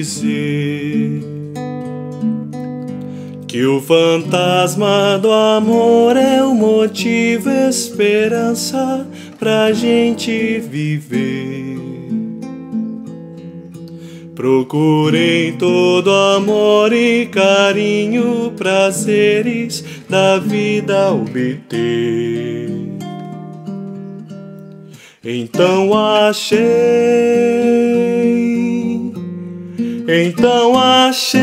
dizer que o fantasma do amor é o motivo, esperança pra gente viver. Procurei todo amor e carinho, prazeres da vida obter. Então achei, então achei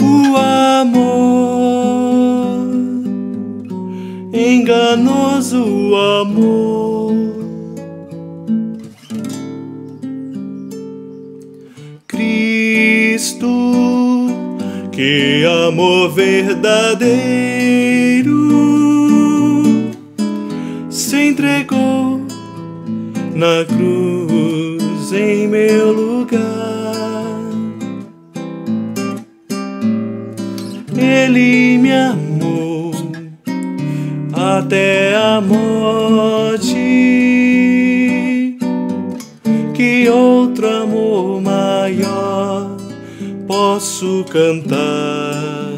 o amor, enganoso amor. Cristo, que amor verdadeiro entregou na cruz em meu lugar. Ele me amou até a morte. Que outro amor maior posso cantar?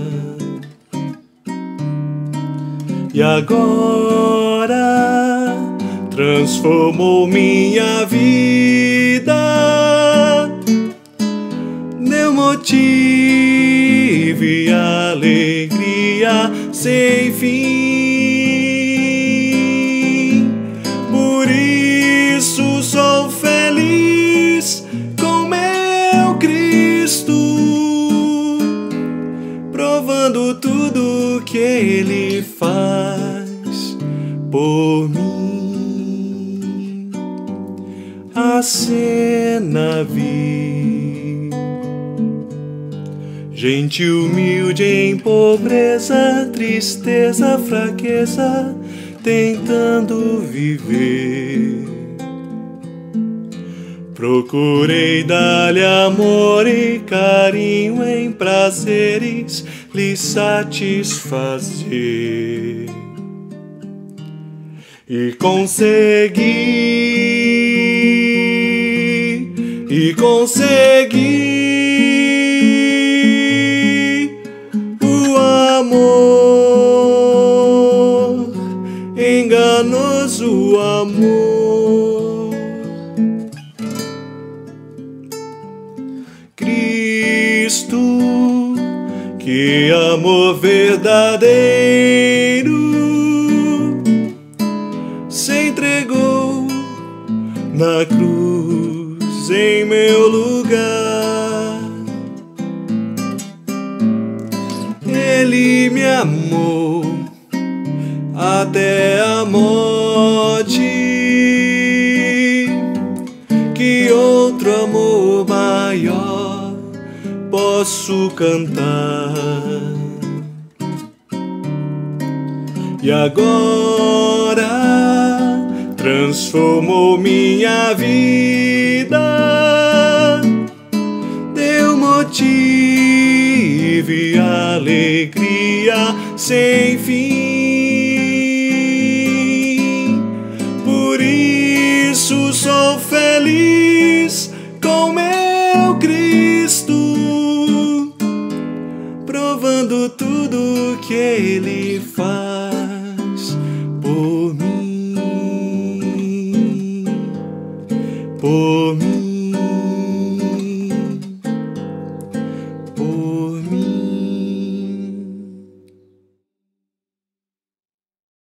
E agora transformou minha vida, deu motivo e alegria sem fim. Por isso sou feliz com meu Cristo, provando tudo que Ele faz por mim. A cena vi. Gente humilde em pobreza, tristeza, fraqueza, tentando viver. Procurei dar-lhe amor e carinho em prazeres lhe satisfazer. E consegui, e consegui o amor, enganoso amor. Cristo, que amor verdadeiro se entregou na cruz em meu lugar. Ele me amou até a morte. Que outro amor maior posso cantar? E agora transformou minha vida, e alegria sem fim.